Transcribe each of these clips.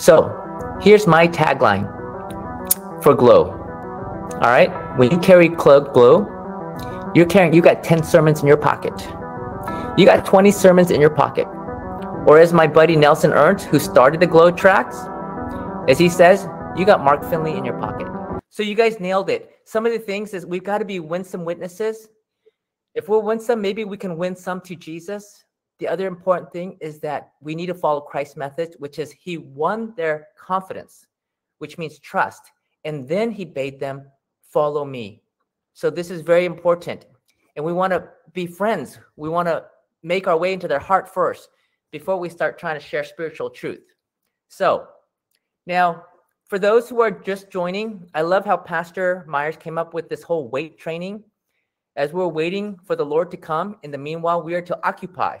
So here's my tagline for Glow. All right, when you carry Club Glow, you're carrying, you got 10 sermons in your pocket. You got 20 sermons in your pocket. Or as my buddy Nelson Ernst, who started the Glow Tracks, as he says, you got Mark Finley in your pocket. So you guys nailed it. Some of the things is we've got to be winsome witnesses. If we're winsome, maybe we can win some to Jesus. The other important thing is that we need to follow Christ's method, which is he won their confidence, which means trust. And then he bade them follow me. So this is very important. And we want to be friends. We want to make our way into their heart first before we start trying to share spiritual truth. So now, for those who are just joining, I love how Pastor Myers came up with this whole wait training. As we're waiting for the Lord to come, in the meanwhile, we are to occupy.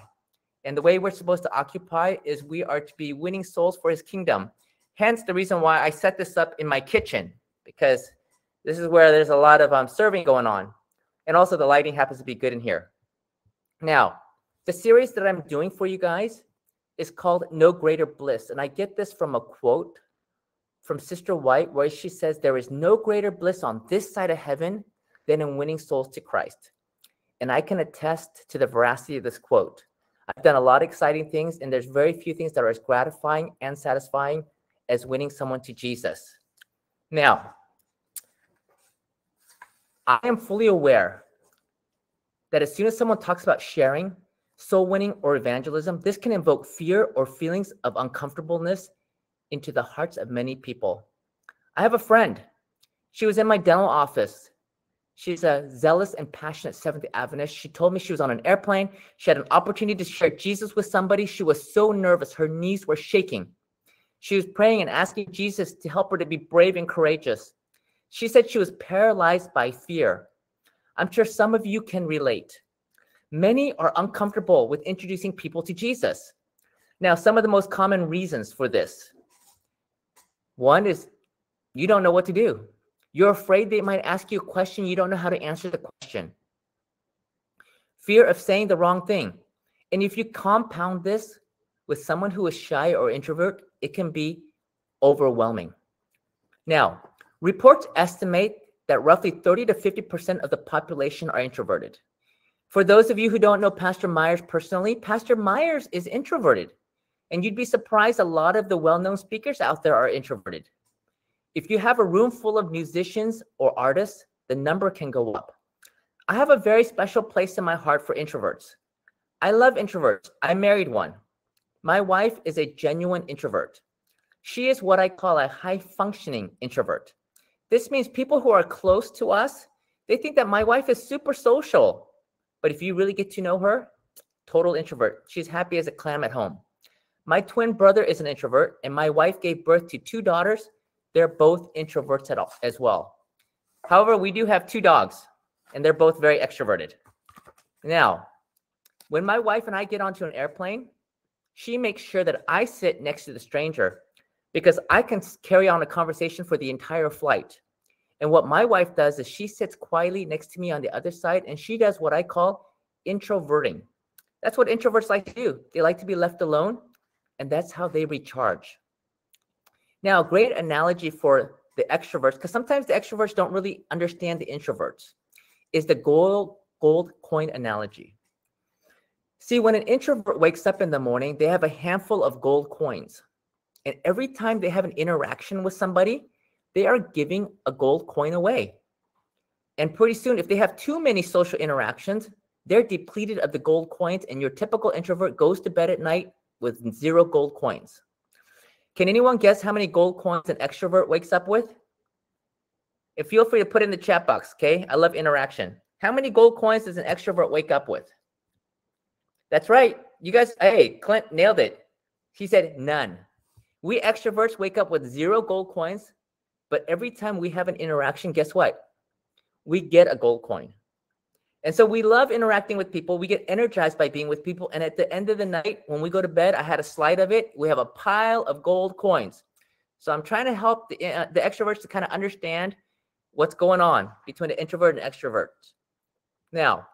And the way we're supposed to occupy is we are to be winning souls for his kingdom. Hence the reason why I set this up in my kitchen, because this is where there's a lot of um, serving going on. And also the lighting happens to be good in here. Now, the series that I'm doing for you guys is called No Greater Bliss. And I get this from a quote from Sister White, where she says, There is no greater bliss on this side of heaven than in winning souls to Christ. And I can attest to the veracity of this quote. I've done a lot of exciting things, and there's very few things that are as gratifying and satisfying as winning someone to Jesus. Now, I am fully aware that as soon as someone talks about sharing, soul winning, or evangelism, this can invoke fear or feelings of uncomfortableness into the hearts of many people. I have a friend. She was in my dental office. She's a zealous and passionate Seventh Adventist. She told me she was on an airplane. She had an opportunity to share Jesus with somebody. She was so nervous. Her knees were shaking. She was praying and asking Jesus to help her to be brave and courageous. She said she was paralyzed by fear. I'm sure some of you can relate. Many are uncomfortable with introducing people to Jesus. Now, some of the most common reasons for this one is you don't know what to do. You're afraid they might ask you a question, you don't know how to answer the question. Fear of saying the wrong thing. And if you compound this with someone who is shy or introvert, it can be overwhelming. Now, reports estimate that roughly 30 to 50% of the population are introverted. For those of you who don't know Pastor Myers personally, Pastor Myers is introverted. And you'd be surprised a lot of the well known speakers out there are introverted. If you have a room full of musicians or artists, the number can go up. I have a very special place in my heart for introverts. I love introverts. I married one. My wife is a genuine introvert. She is what I call a high functioning introvert. This means people who are close to us, they think that my wife is super social. But if you really get to know her, total introvert. She's happy as a clam at home. My twin brother is an introvert, and my wife gave birth to two daughters they're both introverts at all, as well. However, we do have two dogs, and they're both very extroverted. Now, when my wife and I get onto an airplane, she makes sure that I sit next to the stranger because I can carry on a conversation for the entire flight. And what my wife does is she sits quietly next to me on the other side and she does what I call introverting. That's what introverts like to do. They like to be left alone, and that's how they recharge. Now, great analogy for the extroverts, because sometimes the extroverts don't really understand the introverts, is the gold, gold coin analogy. See, when an introvert wakes up in the morning, they have a handful of gold coins. And every time they have an interaction with somebody, they are giving a gold coin away. And pretty soon, if they have too many social interactions, they're depleted of the gold coins, and your typical introvert goes to bed at night with zero gold coins. Can anyone guess how many gold coins an extrovert wakes up with? And feel free to put in the chat box, okay? I love interaction. How many gold coins does an extrovert wake up with? That's right. You guys, hey, Clint nailed it. He said none. We extroverts wake up with zero gold coins, but every time we have an interaction, guess what? We get a gold coin. And so we love interacting with people. We get energized by being with people. And at the end of the night, when we go to bed, I had a slide of it. We have a pile of gold coins. So I'm trying to help the, uh, the extroverts to kind of understand what's going on between the introvert and extrovert. Now,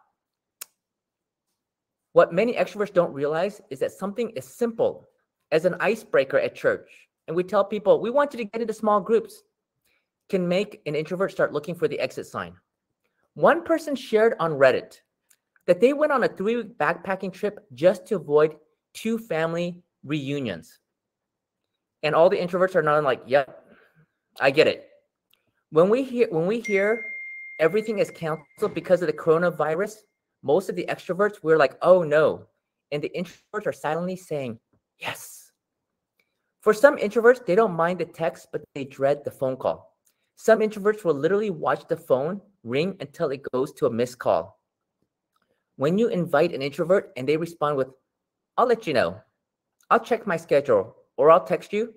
what many extroverts don't realize is that something as simple as an icebreaker at church and we tell people we want you to get into small groups can make an introvert start looking for the exit sign. One person shared on Reddit that they went on a three week backpacking trip just to avoid two family reunions. And all the introverts are not like, yep, I get it. When we hear when we hear everything is canceled because of the coronavirus, most of the extroverts we're like, oh no. And the introverts are silently saying, yes. For some introverts, they don't mind the text, but they dread the phone call. Some introverts will literally watch the phone ring until it goes to a missed call. When you invite an introvert and they respond with, I'll let you know, I'll check my schedule, or I'll text you,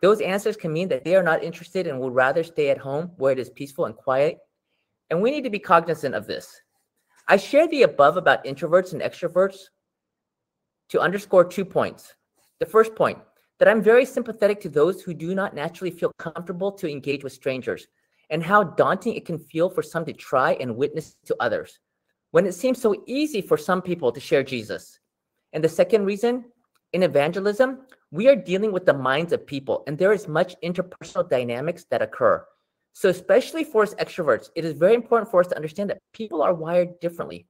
those answers can mean that they are not interested and would rather stay at home where it is peaceful and quiet. And we need to be cognizant of this. I shared the above about introverts and extroverts to underscore two points. The first point that I'm very sympathetic to those who do not naturally feel comfortable to engage with strangers and how daunting it can feel for some to try and witness to others when it seems so easy for some people to share Jesus. And the second reason, in evangelism, we are dealing with the minds of people and there is much interpersonal dynamics that occur. So especially for us extroverts, it is very important for us to understand that people are wired differently.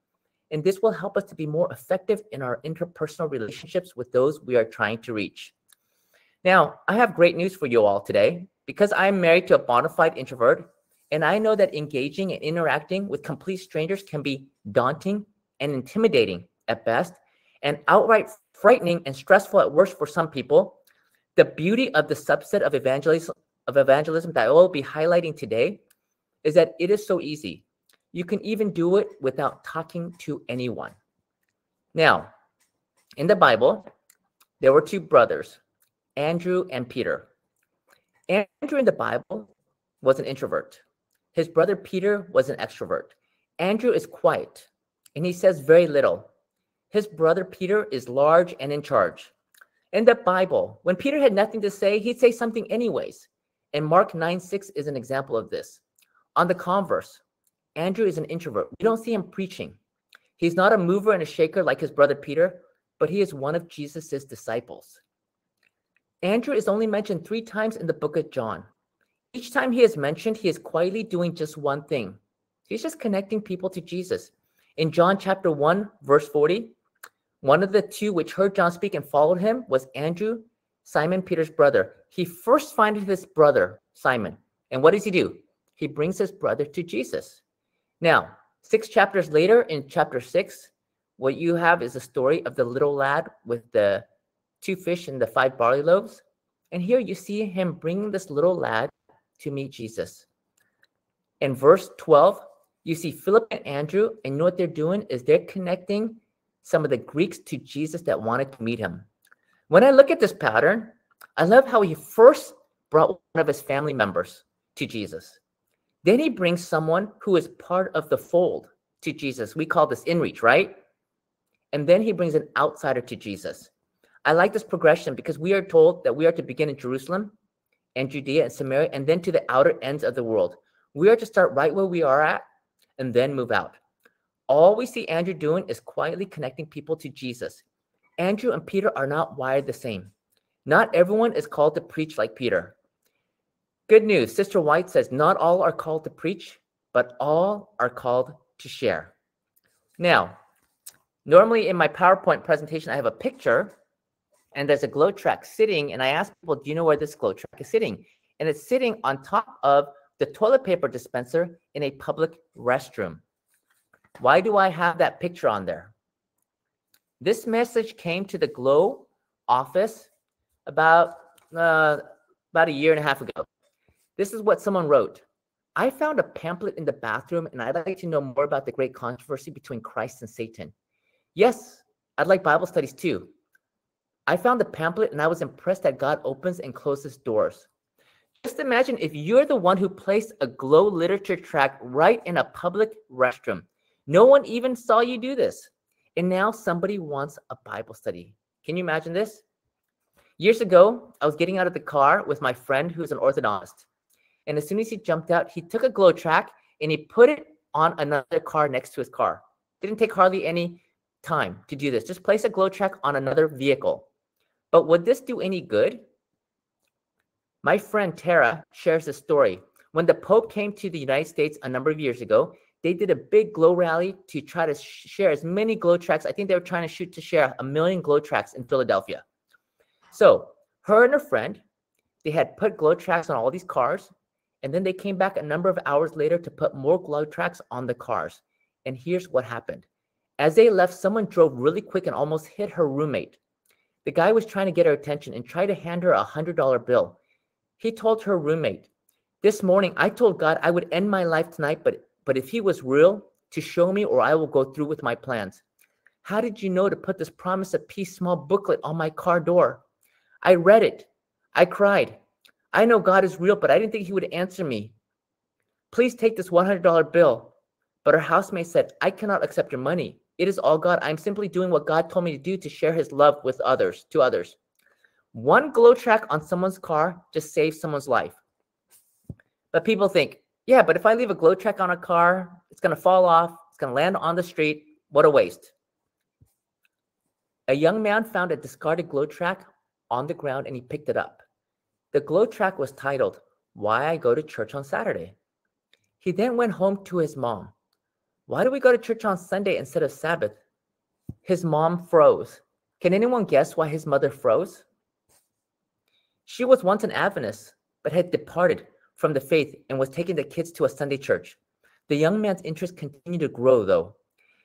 And this will help us to be more effective in our interpersonal relationships with those we are trying to reach. Now, I have great news for you all today because I'm married to a bona fide introvert, and I know that engaging and interacting with complete strangers can be daunting and intimidating at best, and outright frightening and stressful at worst for some people. The beauty of the subset of evangelism, of evangelism that I will be highlighting today is that it is so easy. You can even do it without talking to anyone. Now, in the Bible, there were two brothers Andrew and Peter. Andrew in the Bible was an introvert. His brother Peter was an extrovert. Andrew is quiet and he says very little. His brother Peter is large and in charge. In the Bible, when Peter had nothing to say, he'd say something anyways. And Mark 9 6 is an example of this. On the converse, Andrew is an introvert. We don't see him preaching. He's not a mover and a shaker like his brother Peter, but he is one of Jesus's disciples. Andrew is only mentioned three times in the book of John. Each time he is mentioned, he is quietly doing just one thing. He's just connecting people to Jesus. In John chapter 1, verse 40, one of the two which heard John speak and followed him was Andrew, Simon Peter's brother. He first finds his brother, Simon. And what does he do? He brings his brother to Jesus. Now, six chapters later, in chapter 6, what you have is a story of the little lad with the two fish and the five barley loaves. And here you see him bringing this little lad to meet Jesus. In verse 12, you see Philip and Andrew, and you know what they're doing is they're connecting some of the Greeks to Jesus that wanted to meet him. When I look at this pattern, I love how he first brought one of his family members to Jesus. Then he brings someone who is part of the fold to Jesus. We call this inreach, right? And then he brings an outsider to Jesus. I like this progression because we are told that we are to begin in Jerusalem and Judea and Samaria and then to the outer ends of the world. We are to start right where we are at and then move out. All we see Andrew doing is quietly connecting people to Jesus. Andrew and Peter are not wired the same. Not everyone is called to preach like Peter. Good news. Sister White says, Not all are called to preach, but all are called to share. Now, normally in my PowerPoint presentation, I have a picture and there's a GloTrack sitting, and I ask people, do you know where this GloTrack is sitting? And it's sitting on top of the toilet paper dispenser in a public restroom. Why do I have that picture on there? This message came to the Glow office about uh, about a year and a half ago. This is what someone wrote. I found a pamphlet in the bathroom, and I'd like to know more about the great controversy between Christ and Satan. Yes, I'd like Bible studies too. I found the pamphlet and I was impressed that God opens and closes doors. Just imagine if you're the one who placed a glow literature track right in a public restroom. No one even saw you do this. And now somebody wants a Bible study. Can you imagine this? Years ago, I was getting out of the car with my friend who's an orthodontist. And as soon as he jumped out, he took a glow track and he put it on another car next to his car. Didn't take hardly any time to do this. Just place a glow track on another vehicle. But would this do any good? My friend Tara shares a story. When the Pope came to the United States a number of years ago, they did a big glow rally to try to share as many glow tracks. I think they were trying to shoot to share a million glow tracks in Philadelphia. So her and her friend, they had put glow tracks on all these cars, and then they came back a number of hours later to put more glow tracks on the cars. And here's what happened. As they left, someone drove really quick and almost hit her roommate. The guy was trying to get her attention and tried to hand her a $100 bill. He told her roommate, This morning I told God I would end my life tonight, but, but if He was real, to show me or I will go through with my plans. How did you know to put this promise of peace small booklet on my car door? I read it. I cried. I know God is real, but I didn't think He would answer me. Please take this $100 bill. But her housemate said, I cannot accept your money. It is all God. I'm simply doing what God told me to do to share his love with others, to others. One glow track on someone's car just saves someone's life. But people think, yeah, but if I leave a glow track on a car, it's going to fall off, it's going to land on the street. What a waste. A young man found a discarded glow track on the ground and he picked it up. The glow track was titled, Why I Go to Church on Saturday. He then went home to his mom. Why do we go to church on Sunday instead of Sabbath? His mom froze. Can anyone guess why his mother froze? She was once an Adventist, but had departed from the faith and was taking the kids to a Sunday church. The young man's interest continued to grow, though.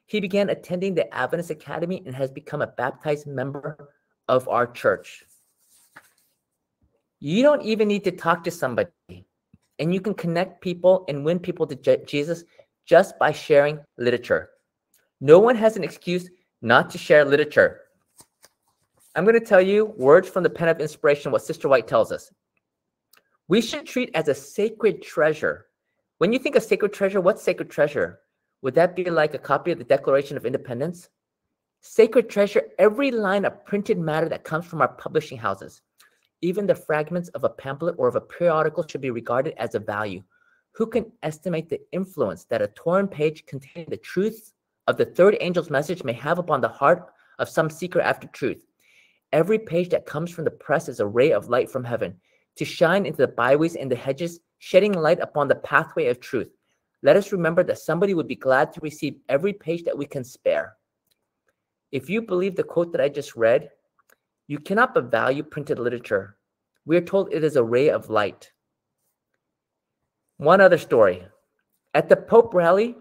He began attending the Adventist Academy and has become a baptized member of our church. You don't even need to talk to somebody, and you can connect people and win people to Jesus just by sharing literature. No one has an excuse not to share literature. I'm going to tell you words from the pen of inspiration, what Sister White tells us. We should treat as a sacred treasure. When you think of sacred treasure, what's sacred treasure? Would that be like a copy of the Declaration of Independence? Sacred treasure, every line of printed matter that comes from our publishing houses. Even the fragments of a pamphlet or of a periodical should be regarded as a value. Who can estimate the influence that a torn page containing the truth of the third angel's message may have upon the heart of some seeker after truth? Every page that comes from the press is a ray of light from heaven to shine into the byways and the hedges, shedding light upon the pathway of truth. Let us remember that somebody would be glad to receive every page that we can spare. If you believe the quote that I just read, you cannot but value printed literature. We are told it is a ray of light. One other story. At the Pope rally,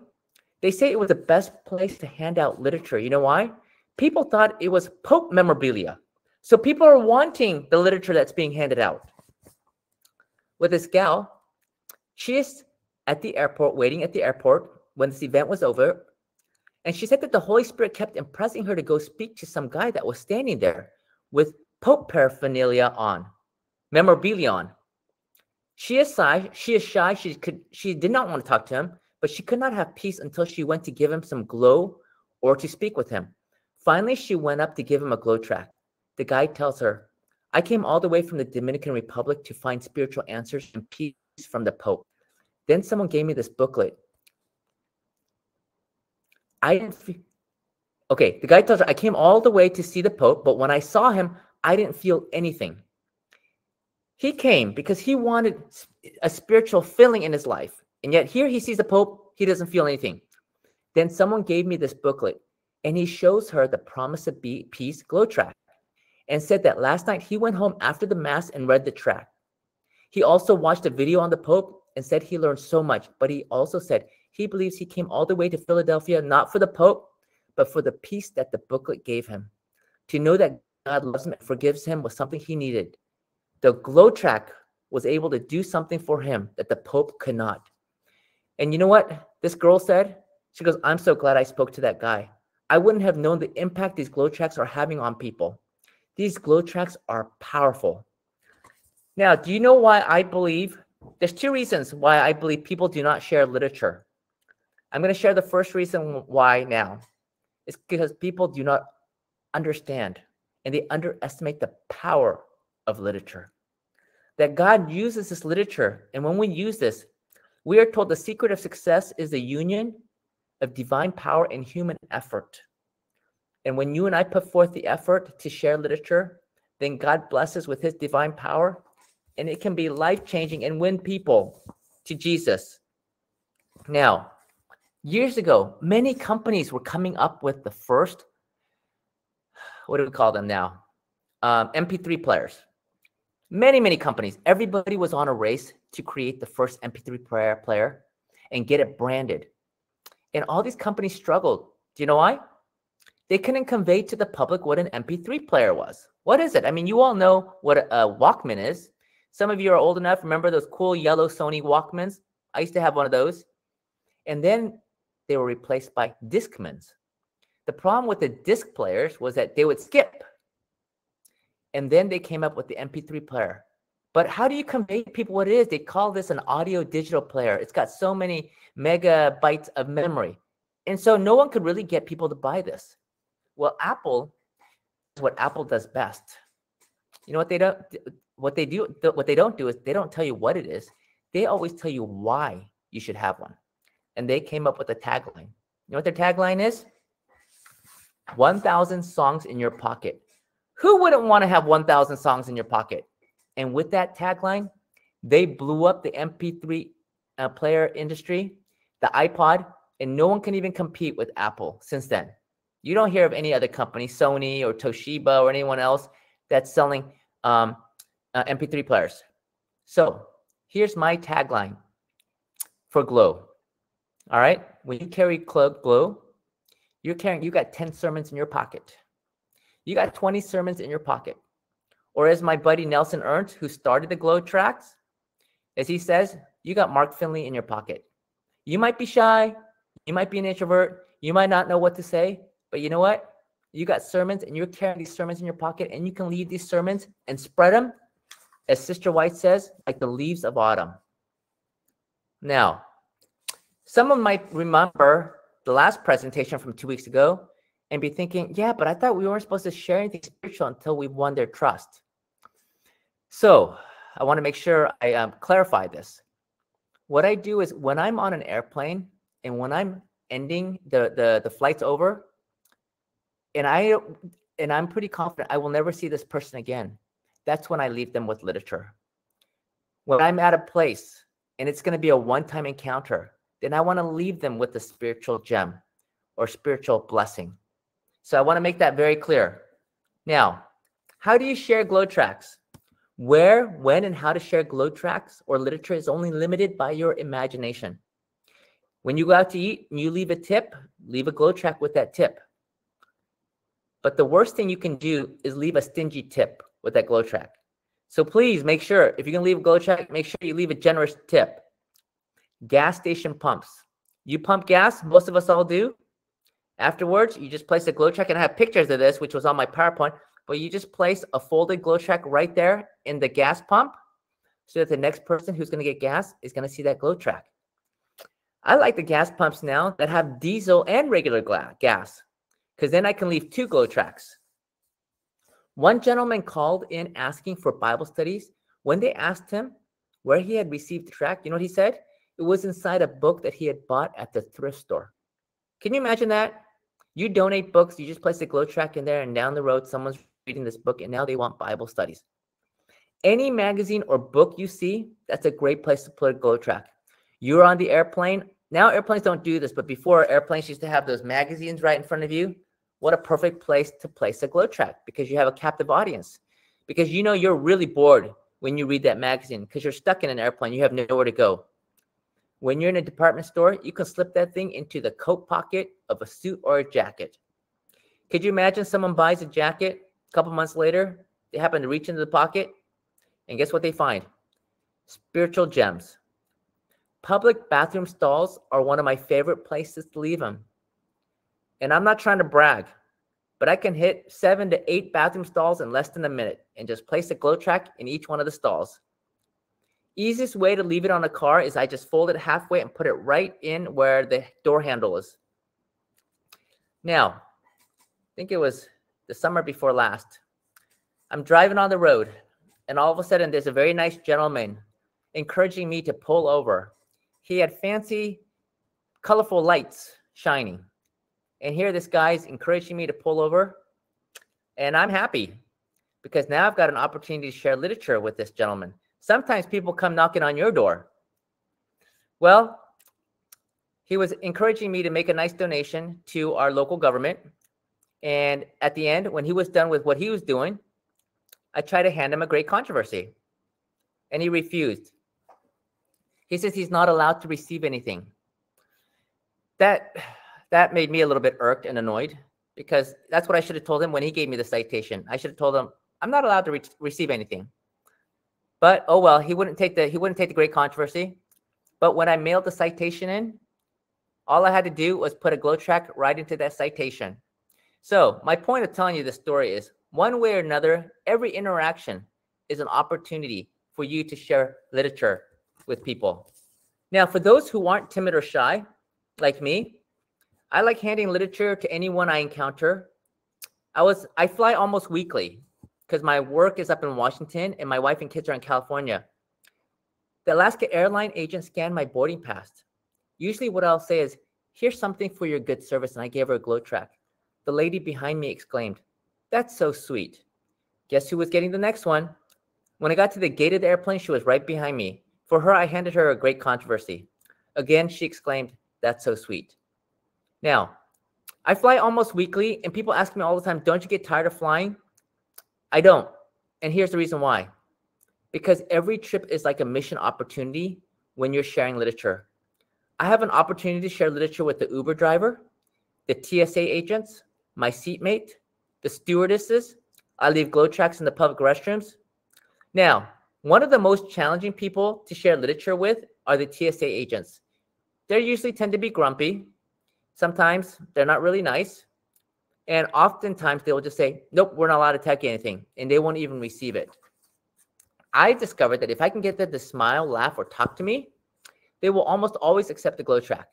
they say it was the best place to hand out literature. You know why? People thought it was Pope memorabilia. So people are wanting the literature that's being handed out. With this gal, she is at the airport, waiting at the airport when this event was over. And she said that the Holy Spirit kept impressing her to go speak to some guy that was standing there with Pope paraphernalia on, memorabilia on. She is shy. She is shy. She could. She did not want to talk to him, but she could not have peace until she went to give him some glow or to speak with him. Finally, she went up to give him a glow track. The guide tells her, "I came all the way from the Dominican Republic to find spiritual answers and peace from the Pope. Then someone gave me this booklet. I didn't." Feel, okay, the guy tells her, "I came all the way to see the Pope, but when I saw him, I didn't feel anything." He came because he wanted a spiritual filling in his life. And yet here he sees the Pope, he doesn't feel anything. Then someone gave me this booklet and he shows her the Promise of Peace glow track and said that last night he went home after the Mass and read the track. He also watched a video on the Pope and said he learned so much, but he also said he believes he came all the way to Philadelphia not for the Pope, but for the peace that the booklet gave him. To know that God loves him and forgives him was something he needed the glow track was able to do something for him that the Pope could not. And you know what this girl said? She goes, I'm so glad I spoke to that guy. I wouldn't have known the impact these glow tracks are having on people. These glow tracks are powerful. Now, do you know why I believe? There's two reasons why I believe people do not share literature. I'm going to share the first reason why now. It's because people do not understand and they underestimate the power of literature. That God uses this literature. And when we use this, we are told the secret of success is the union of divine power and human effort. And when you and I put forth the effort to share literature, then God blesses with his divine power and it can be life changing and win people to Jesus. Now, years ago, many companies were coming up with the first, what do we call them now? Um, MP3 players. Many, many companies. Everybody was on a race to create the first MP3 player, and get it branded. And all these companies struggled. Do you know why? They couldn't convey to the public what an MP3 player was. What is it? I mean, you all know what a Walkman is. Some of you are old enough. Remember those cool yellow Sony Walkmans? I used to have one of those. And then they were replaced by Discmans. The problem with the disc players was that they would skip. And then they came up with the MP3 player. But how do you convey to people what it is? They call this an audio digital player. It's got so many megabytes of memory. And so no one could really get people to buy this. Well, Apple is what Apple does best. You know what they don't what they do what they don't do is they don't tell you what it is. They always tell you why you should have one. And they came up with a tagline. You know what their tagline is? 1000 songs in your pocket. Who wouldn't want to have 1000 songs in your pocket? And with that tagline, they blew up the MP3 uh, player industry, the iPod, and no one can even compete with Apple since then. You don't hear of any other company, Sony or Toshiba or anyone else that's selling um, uh, MP3 players. So here's my tagline for Glow. All right, when you carry Glow, you're carrying. You got 10 sermons in your pocket. You got 20 sermons in your pocket. Or as my buddy Nelson Ernst, who started the Glow Tracks, as he says, you got Mark Finley in your pocket. You might be shy, you might be an introvert, you might not know what to say, but you know what? You got sermons and you're carrying these sermons in your pocket and you can lead these sermons and spread them, as Sister White says, like the leaves of autumn. Now, someone might remember the last presentation from two weeks ago and be thinking, yeah, but I thought we weren't supposed to share anything spiritual until we won their trust. So I want to make sure I um, clarify this. What I do is when I'm on an airplane and when I'm ending the, the, the flight's over, and I and I'm pretty confident I will never see this person again. That's when I leave them with literature. When I'm at a place and it's going to be a one-time encounter, then I want to leave them with a spiritual gem or spiritual blessing. So I want to make that very clear. Now, how do you share glow tracks? Where, when, and how to share glow tracks or literature is only limited by your imagination. When you go out to eat and you leave a tip, leave a glow track with that tip. But the worst thing you can do is leave a stingy tip with that glow track. So please make sure if you're gonna leave a glow track, make sure you leave a generous tip. Gas station pumps. You pump gas, most of us all do. Afterwards, you just place a glow track, and I have pictures of this, which was on my PowerPoint. But you just place a folded glow track right there in the gas pump, so that the next person who's going to get gas is going to see that glow track. I like the gas pumps now that have diesel and regular gas, because then I can leave two glow tracks. One gentleman called in asking for Bible studies. When they asked him where he had received the track, you know what he said? It was inside a book that he had bought at the thrift store. Can you imagine that? You donate books, you just place a glow track in there, and down the road, someone's reading this book and now they want Bible studies. Any magazine or book you see, that's a great place to put a glow track. You're on the airplane. Now, airplanes don't do this, but before airplanes used to have those magazines right in front of you. What a perfect place to place a glow track because you have a captive audience. Because you know you're really bored when you read that magazine because you're stuck in an airplane. You have nowhere to go. When you're in a department store, you can slip that thing into the coat pocket of a suit or a jacket. Could you imagine someone buys a jacket a couple months later? They happen to reach into the pocket, and guess what they find? Spiritual gems. Public bathroom stalls are one of my favorite places to leave them. And I'm not trying to brag, but I can hit seven to eight bathroom stalls in less than a minute and just place a glow track in each one of the stalls. Easiest way to leave it on a car is I just fold it halfway and put it right in where the door handle is. Now, I think it was the summer before last. I'm driving on the road, and all of a sudden, there's a very nice gentleman encouraging me to pull over. He had fancy, colorful lights shining. And here, this guy's encouraging me to pull over. And I'm happy because now I've got an opportunity to share literature with this gentleman Sometimes people come knocking on your door. Well, he was encouraging me to make a nice donation to our local government. And at the end, when he was done with what he was doing, I tried to hand him a great controversy. And he refused. He says he's not allowed to receive anything. That that made me a little bit irked and annoyed because that's what I should have told him when he gave me the citation. I should have told him I'm not allowed to re receive anything. But oh well, he wouldn't take the he wouldn't take the great controversy. But when I mailed the citation in, all I had to do was put a glow track right into that citation. So my point of telling you this story is one way or another, every interaction is an opportunity for you to share literature with people. Now, for those who aren't timid or shy, like me, I like handing literature to anyone I encounter. I was I fly almost weekly because my work is up in Washington and my wife and kids are in California. The Alaska airline agent scanned my boarding pass. Usually what I'll say is, here's something for your good service. And I gave her a glow track. The lady behind me exclaimed, that's so sweet. Guess who was getting the next one? When I got to the gate of the airplane, she was right behind me. For her, I handed her a great controversy. Again, she exclaimed, that's so sweet. Now, I fly almost weekly, and people ask me all the time, don't you get tired of flying? I don't. And here's the reason why. Because every trip is like a mission opportunity when you're sharing literature. I have an opportunity to share literature with the Uber driver, the TSA agents, my seatmate, the stewardesses. I leave glow tracks in the public restrooms. Now, one of the most challenging people to share literature with are the TSA agents. They usually tend to be grumpy. Sometimes they're not really nice. And oftentimes they will just say, nope, we're not allowed to take anything. And they won't even receive it. I discovered that if I can get them to smile, laugh, or talk to me, they will almost always accept the glow track.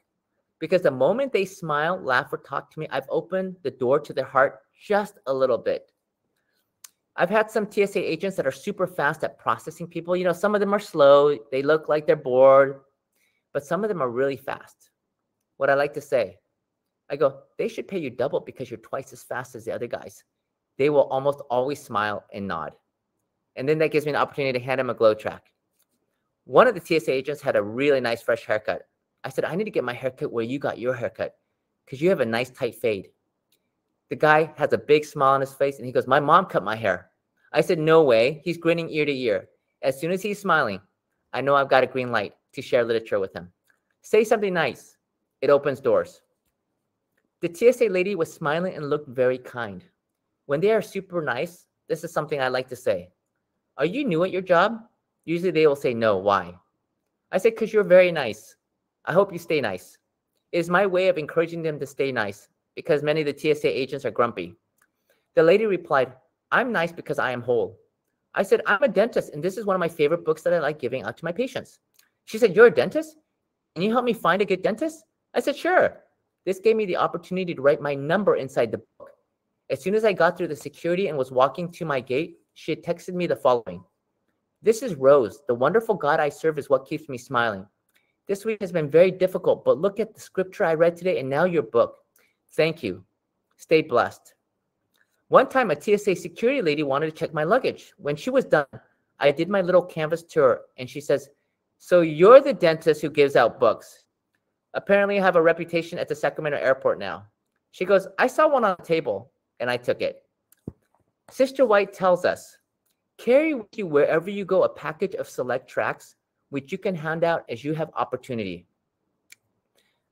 Because the moment they smile, laugh, or talk to me, I've opened the door to their heart just a little bit. I've had some TSA agents that are super fast at processing people. You know, some of them are slow, they look like they're bored, but some of them are really fast. What I like to say, I go, they should pay you double because you're twice as fast as the other guys. They will almost always smile and nod. And then that gives me an opportunity to hand them a glow track. One of the TSA agents had a really nice fresh haircut. I said, I need to get my haircut where you got your haircut because you have a nice tight fade. The guy has a big smile on his face and he goes, My mom cut my hair. I said, No way. He's grinning ear to ear. As soon as he's smiling, I know I've got a green light to share literature with him. Say something nice, it opens doors. The TSA lady was smiling and looked very kind. When they are super nice, this is something I like to say. Are you new at your job? Usually they will say no. Why? I say, because you're very nice. I hope you stay nice. It is my way of encouraging them to stay nice because many of the TSA agents are grumpy. The lady replied, I'm nice because I am whole. I said, I'm a dentist, and this is one of my favorite books that I like giving out to my patients. She said, You're a dentist? Can you help me find a good dentist? I said, Sure. This gave me the opportunity to write my number inside the book. As soon as I got through the security and was walking to my gate, she had texted me the following This is Rose. The wonderful God I serve is what keeps me smiling. This week has been very difficult, but look at the scripture I read today and now your book. Thank you. Stay blessed. One time, a TSA security lady wanted to check my luggage. When she was done, I did my little canvas tour and she says, So you're the dentist who gives out books. Apparently, I have a reputation at the Sacramento airport now. She goes, I saw one on the table and I took it. Sister White tells us carry with you wherever you go a package of select tracks which you can hand out as you have opportunity.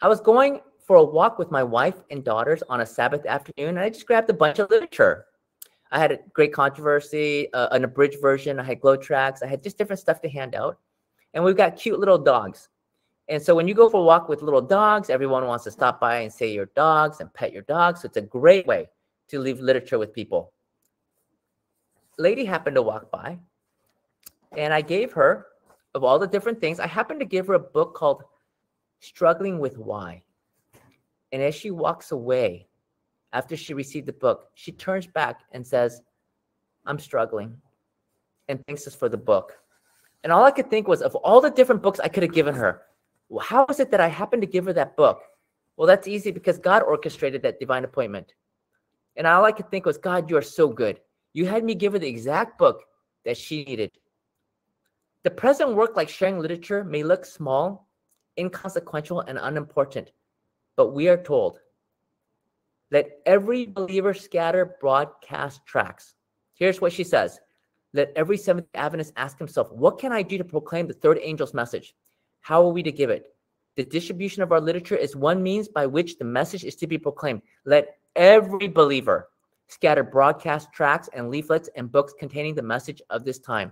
I was going for a walk with my wife and daughters on a Sabbath afternoon, and I just grabbed a bunch of literature. I had a great controversy, uh, an abridged version. I had glow tracks. I had just different stuff to hand out. And we've got cute little dogs. And so when you go for a walk with little dogs, everyone wants to stop by and say your dogs and pet your dogs. So it's a great way to leave literature with people. Lady happened to walk by, and I gave her, of all the different things, I happened to give her a book called Struggling with Why. And as she walks away, after she received the book, she turns back and says, I'm struggling, and thanks us for the book. And all I could think was of all the different books I could have given her, how is it that I happened to give her that book? Well, that's easy because God orchestrated that divine appointment. And all I could think was, God, you are so good. You had me give her the exact book that she needed. The present work, like sharing literature, may look small, inconsequential, and unimportant, but we are told let every believer scatter broadcast tracts. Here's what she says Let every Seventh Adventist ask himself, What can I do to proclaim the third angel's message? How are we to give it? The distribution of our literature is one means by which the message is to be proclaimed. Let every believer scatter broadcast tracts and leaflets and books containing the message of this time.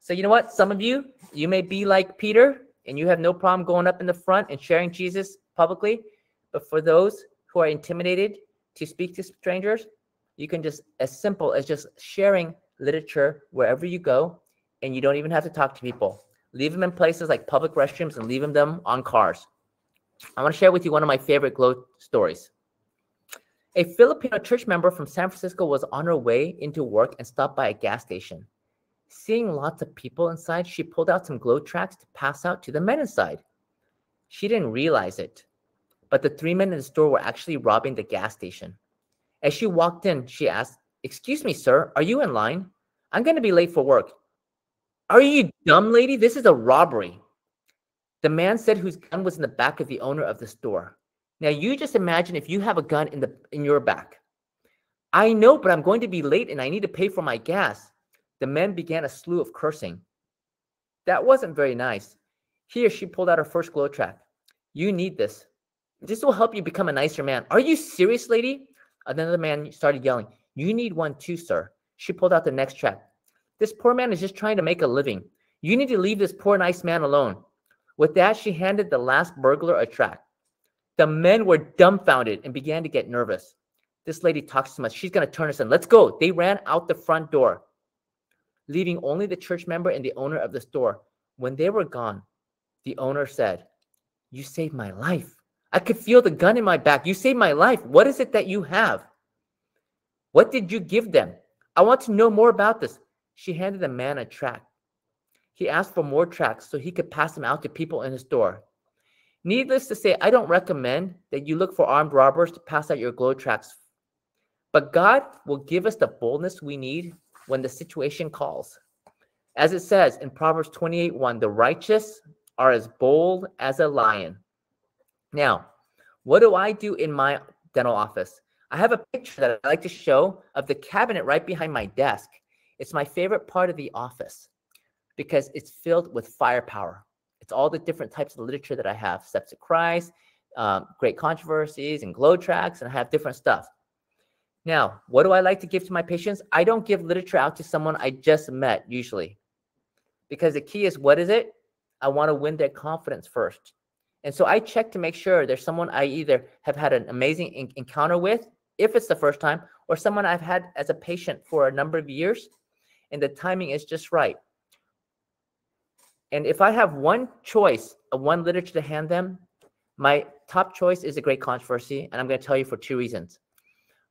So, you know what? Some of you, you may be like Peter and you have no problem going up in the front and sharing Jesus publicly. But for those who are intimidated to speak to strangers, you can just, as simple as just sharing literature wherever you go, and you don't even have to talk to people. Leave them in places like public restrooms and leave them on cars. I want to share with you one of my favorite glow stories. A Filipino church member from San Francisco was on her way into work and stopped by a gas station. Seeing lots of people inside, she pulled out some glow tracks to pass out to the men inside. She didn't realize it, but the three men in the store were actually robbing the gas station. As she walked in, she asked, Excuse me, sir, are you in line? I'm going to be late for work. Are you dumb, lady? This is a robbery. The man said whose gun was in the back of the owner of the store. Now you just imagine if you have a gun in the in your back. I know, but I'm going to be late and I need to pay for my gas. The men began a slew of cursing. That wasn't very nice. Here she pulled out her first glow tract. You need this. This will help you become a nicer man. Are you serious, lady? Another man started yelling, You need one too, sir. She pulled out the next tract. This poor man is just trying to make a living. You need to leave this poor, nice man alone. With that, she handed the last burglar a tract. The men were dumbfounded and began to get nervous. This lady talks too much. She's going to turn us in. Let's go. They ran out the front door, leaving only the church member and the owner of the store. When they were gone, the owner said, You saved my life. I could feel the gun in my back. You saved my life. What is it that you have? What did you give them? I want to know more about this. She handed the man a tract. He asked for more tracts so he could pass them out to people in his store. Needless to say, I don't recommend that you look for armed robbers to pass out your glow tracts. But God will give us the boldness we need when the situation calls. As it says in Proverbs 28 1, the righteous are as bold as a lion. Now, what do I do in my dental office? I have a picture that I like to show of the cabinet right behind my desk. It's my favorite part of the office because it's filled with firepower. It's all the different types of literature that I have Steps of Christ, um, Great Controversies, and Glow Tracks, and I have different stuff. Now, what do I like to give to my patients? I don't give literature out to someone I just met usually because the key is what is it? I want to win their confidence first. And so I check to make sure there's someone I either have had an amazing in- encounter with, if it's the first time, or someone I've had as a patient for a number of years, and the timing is just right. And if I have one choice of one literature to hand them, my top choice is a great controversy, and I'm going to tell you for two reasons.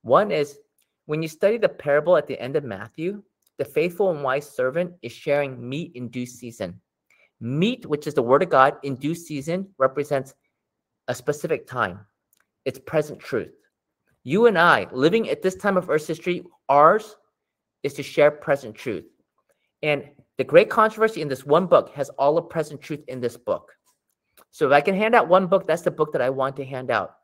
One is when you study the parable at the end of Matthew, the faithful and wise servant is sharing meat in due season. Meat, which is the word of God in due season, represents a specific time. It's present truth. You and I, living at this time of Earth's history, ours is to share present truth. And the great controversy in this one book has all the present truth in this book. So if I can hand out one book, that's the book that I want to hand out.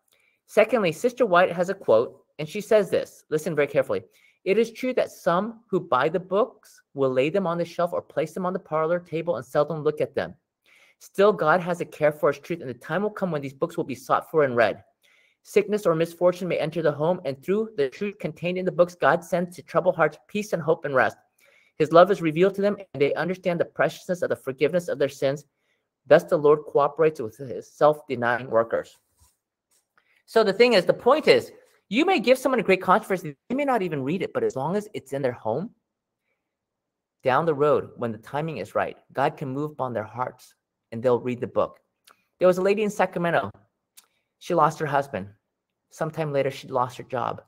Secondly, Sister White has a quote, and she says this. Listen very carefully. It is true that some who buy the books will lay them on the shelf or place them on the parlor table and seldom look at them. Still, God has a care for his truth, and the time will come when these books will be sought for and read. Sickness or misfortune may enter the home, and through the truth contained in the books, God sends to troubled hearts peace and hope and rest. His love is revealed to them, and they understand the preciousness of the forgiveness of their sins. Thus, the Lord cooperates with his self denying workers. So, the thing is, the point is, you may give someone a great controversy, they may not even read it, but as long as it's in their home, down the road, when the timing is right, God can move upon their hearts and they'll read the book. There was a lady in Sacramento. She lost her husband. Sometime later, she lost her job.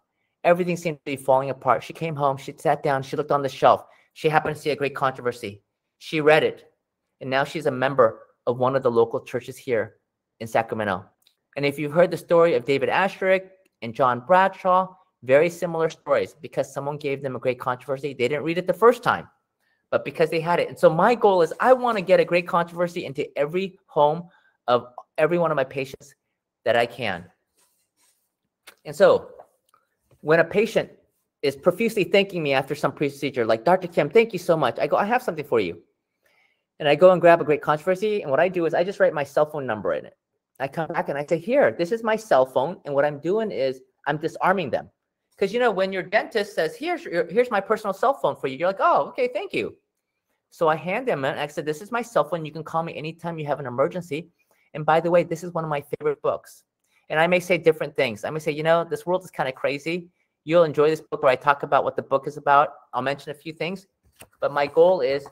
Everything seemed to be falling apart. She came home, she sat down, she looked on the shelf. She happened to see a great controversy. She read it, and now she's a member of one of the local churches here in Sacramento. And if you've heard the story of David Asscherick and John Bradshaw, very similar stories because someone gave them a great controversy. They didn't read it the first time, but because they had it. And so my goal is I want to get a great controversy into every home of every one of my patients that I can. And so when a patient is profusely thanking me after some procedure, like, Dr. Kim, thank you so much. I go, I have something for you. And I go and grab a great controversy. And what I do is I just write my cell phone number in it. I come back and I say, here, this is my cell phone. And what I'm doing is I'm disarming them. Because you know, when your dentist says, here's your, here's my personal cell phone for you, you're like, oh, okay, thank you. So I hand them it. I said, this is my cell phone. You can call me anytime you have an emergency. And by the way, this is one of my favorite books. And I may say different things. I may say, you know, this world is kind of crazy. You'll enjoy this book where I talk about what the book is about. I'll mention a few things. But my goal is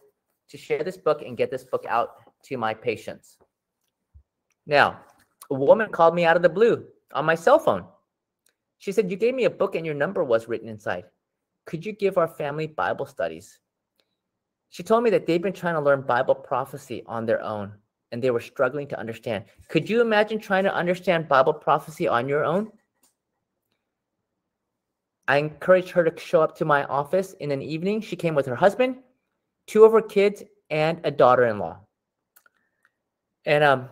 to share this book and get this book out to my patients. Now, a woman called me out of the blue on my cell phone. She said, You gave me a book and your number was written inside. Could you give our family Bible studies? She told me that they've been trying to learn Bible prophecy on their own and they were struggling to understand. Could you imagine trying to understand Bible prophecy on your own? I encouraged her to show up to my office in an evening. She came with her husband, two of her kids, and a daughter in law. And um,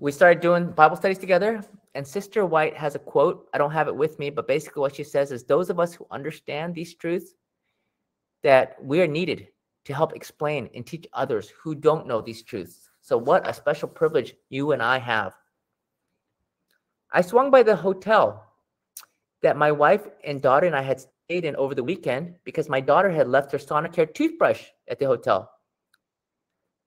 we started doing Bible studies together. And Sister White has a quote. I don't have it with me, but basically what she says is those of us who understand these truths, that we are needed to help explain and teach others who don't know these truths. So, what a special privilege you and I have. I swung by the hotel that my wife and daughter and I had stayed in over the weekend because my daughter had left her Sonicare toothbrush at the hotel.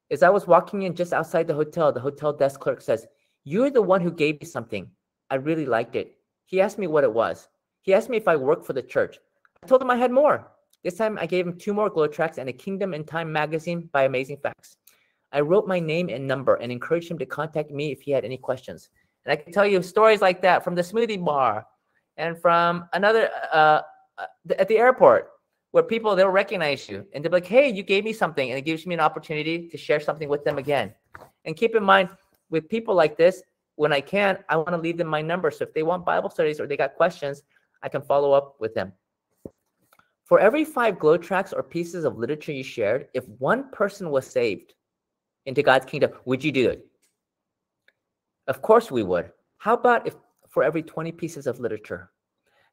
As I was walking in just outside the hotel, the hotel desk clerk says, You're the one who gave me something. I really liked it. He asked me what it was. He asked me if I worked for the church. I told him I had more. This time I gave him two more glow tracks and a Kingdom in Time magazine by Amazing Facts. I wrote my name and number and encouraged him to contact me if he had any questions. And I can tell you stories like that from the smoothie bar and from another uh, uh, at the airport where people they'll recognize you and they're like, "Hey, you gave me something," and it gives me an opportunity to share something with them again. And keep in mind, with people like this, when I can, I want to leave them my number. So if they want Bible studies or they got questions, I can follow up with them. For every five glow tracks or pieces of literature you shared, if one person was saved into God's kingdom, would you do it? Of course we would. How about if for every 20 pieces of literature?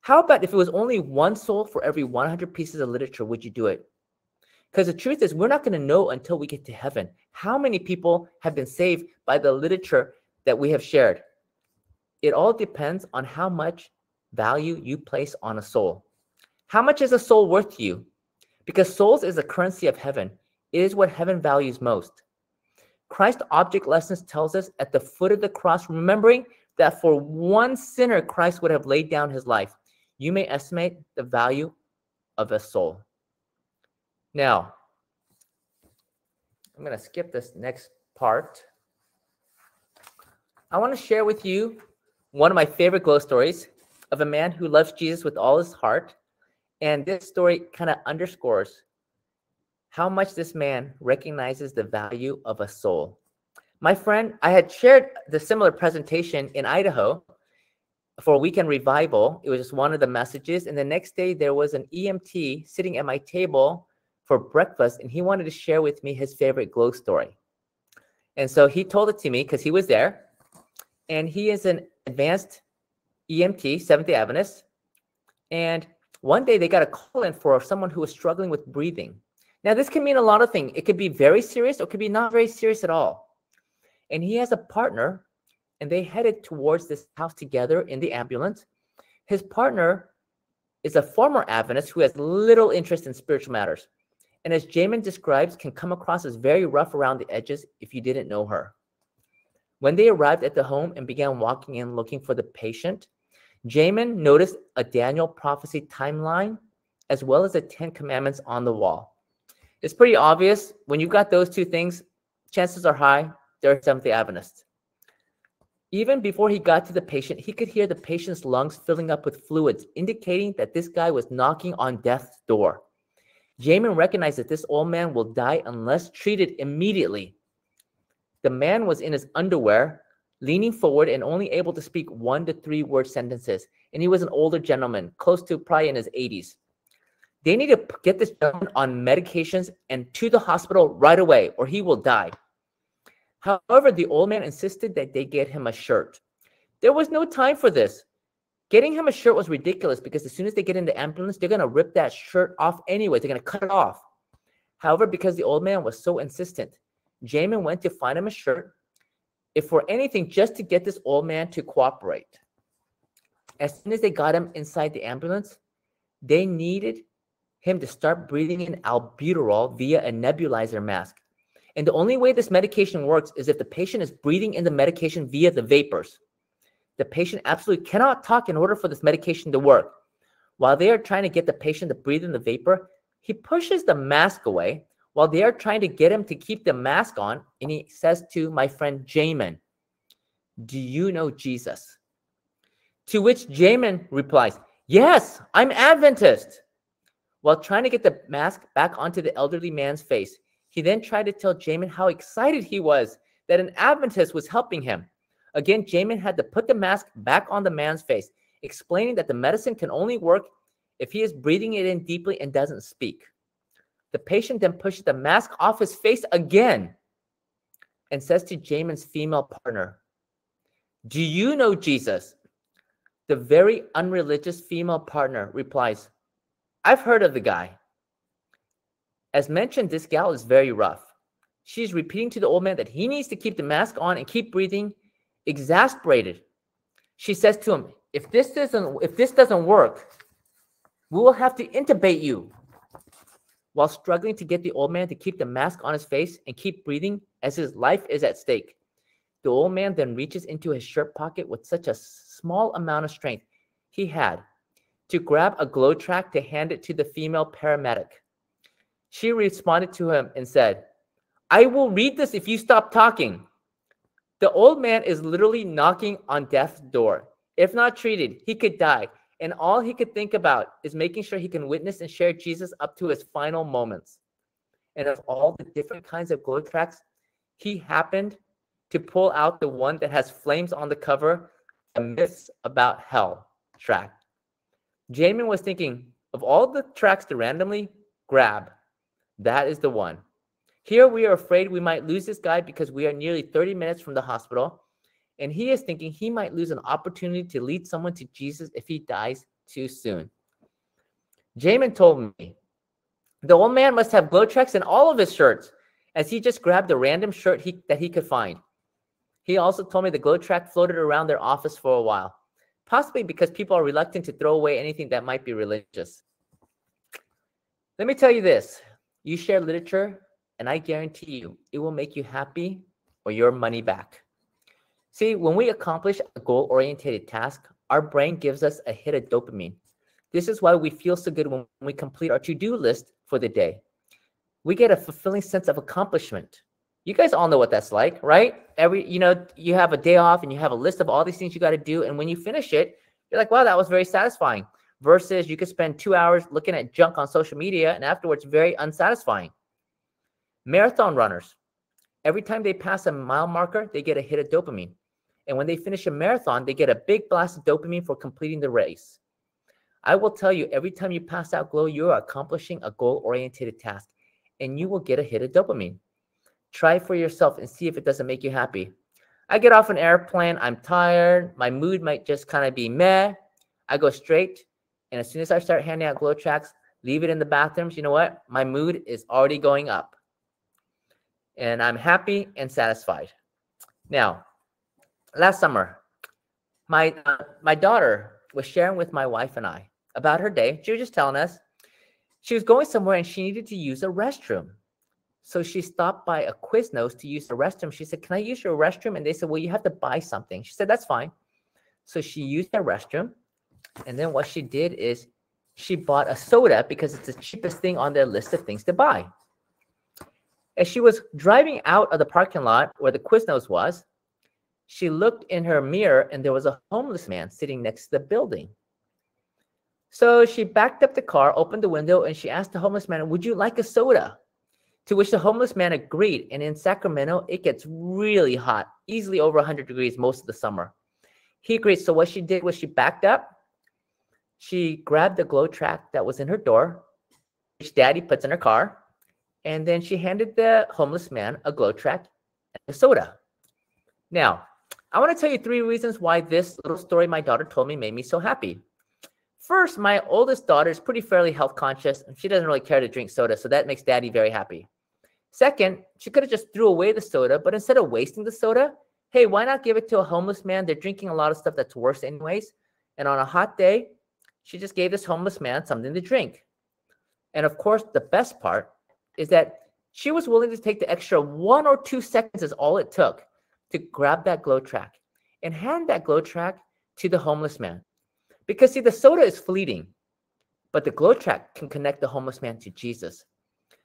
How about if it was only one soul for every 100 pieces of literature, would you do it? Because the truth is, we're not going to know until we get to heaven how many people have been saved by the literature that we have shared. It all depends on how much value you place on a soul. How much is a soul worth to you? Because souls is the currency of heaven. It is what heaven values most. Christ object lessons tells us at the foot of the cross, remembering that for one sinner, Christ would have laid down his life. You may estimate the value of a soul. Now, I'm going to skip this next part. I want to share with you one of my favorite glow stories of a man who loves Jesus with all his heart. And this story kind of underscores how much this man recognizes the value of a soul. My friend, I had shared the similar presentation in Idaho for a weekend revival. It was just one of the messages. And the next day, there was an EMT sitting at my table for breakfast, and he wanted to share with me his favorite glow story. And so he told it to me because he was there. And he is an advanced EMT, Seventh day Adventist. And one day they got a call in for someone who was struggling with breathing. Now, this can mean a lot of things. It could be very serious or it could be not very serious at all and he has a partner and they headed towards this house together in the ambulance. His partner is a former Adventist who has little interest in spiritual matters. And as Jamin describes, can come across as very rough around the edges if you didn't know her. When they arrived at the home and began walking in looking for the patient, Jamin noticed a Daniel prophecy timeline as well as the Ten Commandments on the wall. It's pretty obvious when you've got those two things, chances are high they're Seventh day Adventists. Even before he got to the patient, he could hear the patient's lungs filling up with fluids, indicating that this guy was knocking on death's door. Jamin recognized that this old man will die unless treated immediately. The man was in his underwear, leaning forward and only able to speak one to three word sentences. And he was an older gentleman, close to probably in his 80s. They need to get this gentleman on medications and to the hospital right away, or he will die. However, the old man insisted that they get him a shirt. There was no time for this. Getting him a shirt was ridiculous because as soon as they get in the ambulance, they're going to rip that shirt off anyway. They're going to cut it off. However, because the old man was so insistent, Jamin went to find him a shirt, if for anything, just to get this old man to cooperate. As soon as they got him inside the ambulance, they needed him to start breathing in albuterol via a nebulizer mask. And the only way this medication works is if the patient is breathing in the medication via the vapors. The patient absolutely cannot talk in order for this medication to work. While they are trying to get the patient to breathe in the vapor, he pushes the mask away while they are trying to get him to keep the mask on. And he says to my friend Jamin, Do you know Jesus? To which Jamin replies, Yes, I'm Adventist. While trying to get the mask back onto the elderly man's face, he then tried to tell Jamin how excited he was that an Adventist was helping him. Again, Jamin had to put the mask back on the man's face, explaining that the medicine can only work if he is breathing it in deeply and doesn't speak. The patient then pushes the mask off his face again and says to Jamin's female partner, Do you know Jesus? The very unreligious female partner replies, I've heard of the guy. As mentioned, this gal is very rough. She's repeating to the old man that he needs to keep the mask on and keep breathing. Exasperated, she says to him, "If this doesn't, if this doesn't work, we will have to intubate you." While struggling to get the old man to keep the mask on his face and keep breathing as his life is at stake, the old man then reaches into his shirt pocket with such a small amount of strength he had to grab a glow track to hand it to the female paramedic. She responded to him and said, I will read this if you stop talking. The old man is literally knocking on death's door. If not treated, he could die. And all he could think about is making sure he can witness and share Jesus up to his final moments. And of all the different kinds of glow tracks, he happened to pull out the one that has flames on the cover, a myths about hell track. Jamin was thinking of all the tracks to randomly grab, that is the one. Here we are afraid we might lose this guy because we are nearly 30 minutes from the hospital. And he is thinking he might lose an opportunity to lead someone to Jesus if he dies too soon. Jamin told me the old man must have glow tracks in all of his shirts as he just grabbed a random shirt he, that he could find. He also told me the glow track floated around their office for a while possibly because people are reluctant to throw away anything that might be religious. Let me tell you this you share literature, and I guarantee you it will make you happy or your money back. See, when we accomplish a goal oriented task, our brain gives us a hit of dopamine. This is why we feel so good when we complete our to do list for the day. We get a fulfilling sense of accomplishment. You guys all know what that's like, right? Every, you know, you have a day off and you have a list of all these things you got to do. And when you finish it, you're like, wow, that was very satisfying. Versus you could spend two hours looking at junk on social media and afterwards very unsatisfying. Marathon runners, every time they pass a mile marker, they get a hit of dopamine. And when they finish a marathon, they get a big blast of dopamine for completing the race. I will tell you, every time you pass out glow, you are accomplishing a goal oriented task and you will get a hit of dopamine. Try for yourself and see if it doesn't make you happy. I get off an airplane, I'm tired, my mood might just kind of be meh. I go straight, and as soon as I start handing out glow tracks, leave it in the bathrooms, you know what? My mood is already going up. And I'm happy and satisfied. Now, last summer, my uh, my daughter was sharing with my wife and I about her day. She was just telling us she was going somewhere and she needed to use a restroom. So she stopped by a Quiznos to use the restroom. She said, Can I use your restroom? And they said, Well, you have to buy something. She said, That's fine. So she used their restroom. And then what she did is she bought a soda because it's the cheapest thing on their list of things to buy. As she was driving out of the parking lot where the Quiznos was, she looked in her mirror and there was a homeless man sitting next to the building. So she backed up the car, opened the window, and she asked the homeless man, Would you like a soda? To which the homeless man agreed. And in Sacramento, it gets really hot, easily over 100 degrees most of the summer. He agreed. So what she did was she backed up, she grabbed the glow track that was in her door, which daddy puts in her car. And then she handed the homeless man a glow track and a soda. Now, I want to tell you three reasons why this little story my daughter told me made me so happy. First, my oldest daughter is pretty fairly health conscious and she doesn't really care to drink soda, so that makes daddy very happy. Second, she could have just threw away the soda, but instead of wasting the soda, hey, why not give it to a homeless man? They're drinking a lot of stuff that's worse anyways. And on a hot day, she just gave this homeless man something to drink. And of course, the best part is that she was willing to take the extra one or two seconds is all it took to grab that glow track and hand that glow track to the homeless man. Because see, the soda is fleeting, but the glow track can connect the homeless man to Jesus.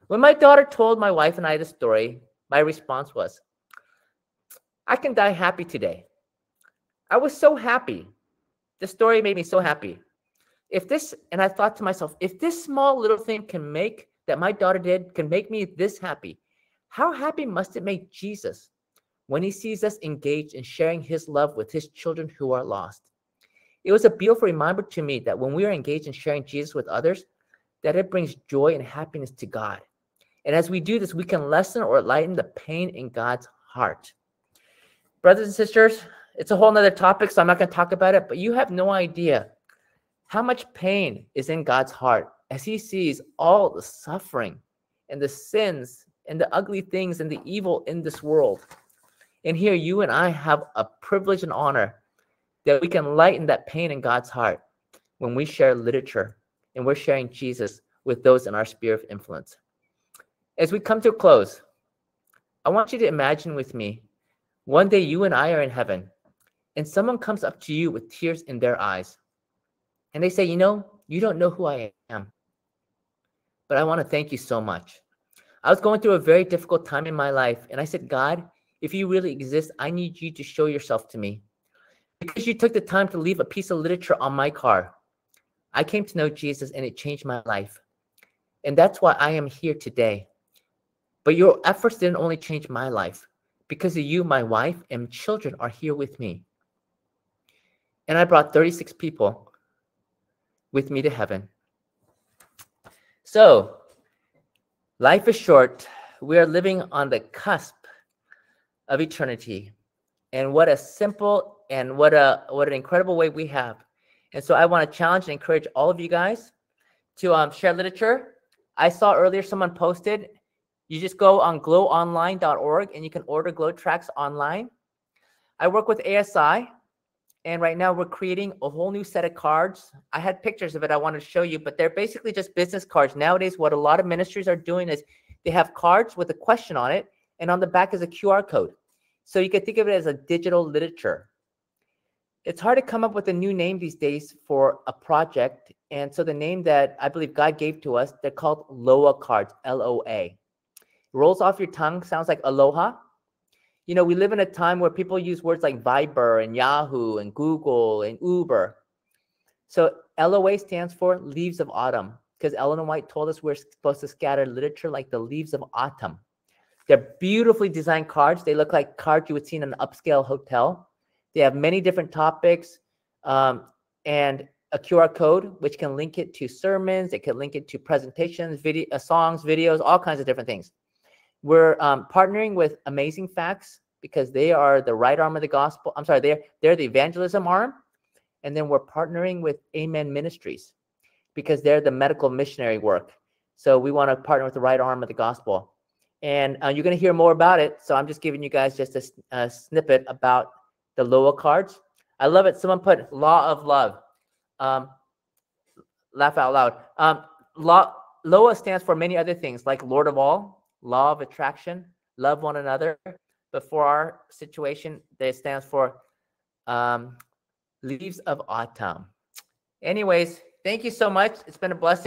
When my daughter told my wife and I the story, my response was, I can die happy today. I was so happy. The story made me so happy. If this, and I thought to myself, if this small little thing can make that my daughter did, can make me this happy, how happy must it make Jesus when he sees us engaged in sharing his love with his children who are lost? It was a beautiful reminder to me that when we are engaged in sharing Jesus with others, that it brings joy and happiness to God. And as we do this, we can lessen or lighten the pain in God's heart. Brothers and sisters, it's a whole nother topic, so I'm not going to talk about it, but you have no idea how much pain is in God's heart as he sees all the suffering and the sins and the ugly things and the evil in this world. And here you and I have a privilege and honor that we can lighten that pain in God's heart when we share literature and we're sharing Jesus with those in our sphere of influence. As we come to a close, I want you to imagine with me one day you and I are in heaven, and someone comes up to you with tears in their eyes, and they say, You know, you don't know who I am, but I want to thank you so much. I was going through a very difficult time in my life, and I said, God, if you really exist, I need you to show yourself to me. Because you took the time to leave a piece of literature on my car, I came to know Jesus and it changed my life. And that's why I am here today. But your efforts didn't only change my life. Because of you, my wife and children are here with me. And I brought 36 people with me to heaven. So, life is short. We are living on the cusp of eternity. And what a simple and what a what an incredible way we have. And so I want to challenge and encourage all of you guys to um, share literature. I saw earlier someone posted you just go on glowonline.org and you can order glow tracks online. I work with ASI, and right now we're creating a whole new set of cards. I had pictures of it I wanted to show you, but they're basically just business cards. Nowadays, what a lot of ministries are doing is they have cards with a question on it, and on the back is a QR code. So you can think of it as a digital literature. It's hard to come up with a new name these days for a project. And so the name that I believe God gave to us, they're called LOA cards, L O A rolls off your tongue, sounds like aloha. You know, we live in a time where people use words like Viber and Yahoo and Google and Uber. So LOA stands for Leaves of Autumn because Ellen White told us we're supposed to scatter literature like the leaves of autumn. They're beautifully designed cards. They look like cards you would see in an upscale hotel. They have many different topics um, and a QR code, which can link it to sermons. It can link it to presentations, video, uh, songs, videos, all kinds of different things. We're um, partnering with Amazing Facts because they are the right arm of the gospel. I'm sorry, they're they're the evangelism arm, and then we're partnering with Amen Ministries because they're the medical missionary work. So we want to partner with the right arm of the gospel, and uh, you're going to hear more about it. So I'm just giving you guys just a, a snippet about the Loa cards. I love it. Someone put law of love. Um, laugh out loud. Um, law, Loa stands for many other things like Lord of all, law of attraction, love one another. But for our situation, it stands for um, leaves of autumn. Anyways, thank you so much. It's been a blessing.